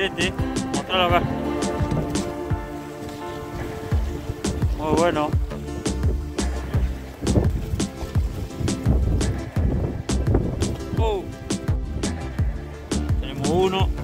filete. Mostralo acá. Muy bueno. Oh. Tenemos uno.